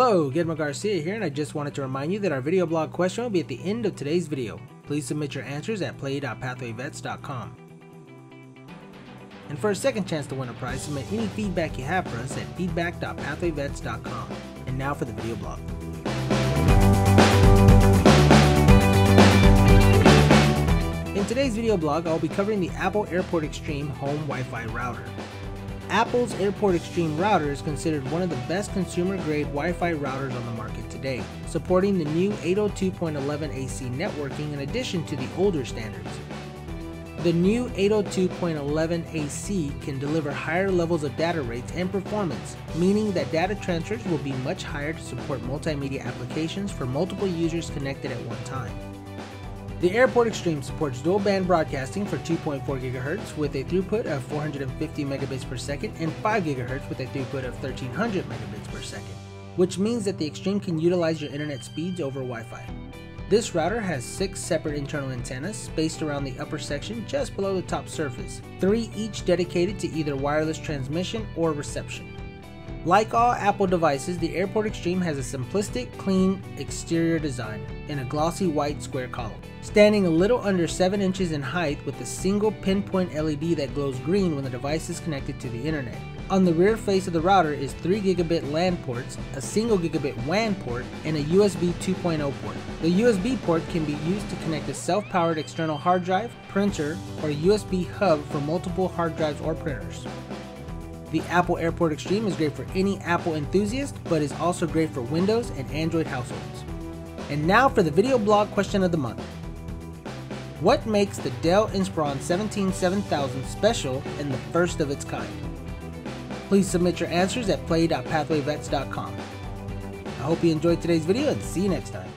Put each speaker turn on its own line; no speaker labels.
Hello, Guillermo Garcia here, and I just wanted to remind you that our video blog question will be at the end of today's video. Please submit your answers at play.pathwayvets.com. And for a second chance to win a prize, submit any feedback you have for us at feedback.pathwayvets.com. And now for the video blog. In today's video blog, I'll be covering the Apple Airport Extreme Home Wi-Fi Router. Apple's Airport Extreme router is considered one of the best consumer-grade Wi-Fi routers on the market today, supporting the new 802.11 AC networking in addition to the older standards. The new 802.11 AC can deliver higher levels of data rates and performance, meaning that data transfers will be much higher to support multimedia applications for multiple users connected at one time. The Airport Extreme supports dual band broadcasting for 2.4 GHz with a throughput of 450 megabits per second and 5 GHz with a throughput of 1300 megabits per second, which means that the Extreme can utilize your internet speeds over Wi-Fi. This router has 6 separate internal antennas spaced around the upper section just below the top surface, 3 each dedicated to either wireless transmission or reception. Like all Apple devices, the Airport Extreme has a simplistic, clean exterior design in a glossy white square column, standing a little under 7 inches in height with a single pinpoint LED that glows green when the device is connected to the internet. On the rear face of the router is 3 gigabit LAN ports, a single gigabit WAN port, and a USB 2.0 port. The USB port can be used to connect a self-powered external hard drive, printer, or USB hub for multiple hard drives or printers. The Apple Airport Extreme is great for any Apple enthusiast, but is also great for Windows and Android households. And now for the video blog question of the month. What makes the Dell Inspiron 17 7000 special and the first of its kind? Please submit your answers at play.pathwayvets.com. I hope you enjoyed today's video and see you next time.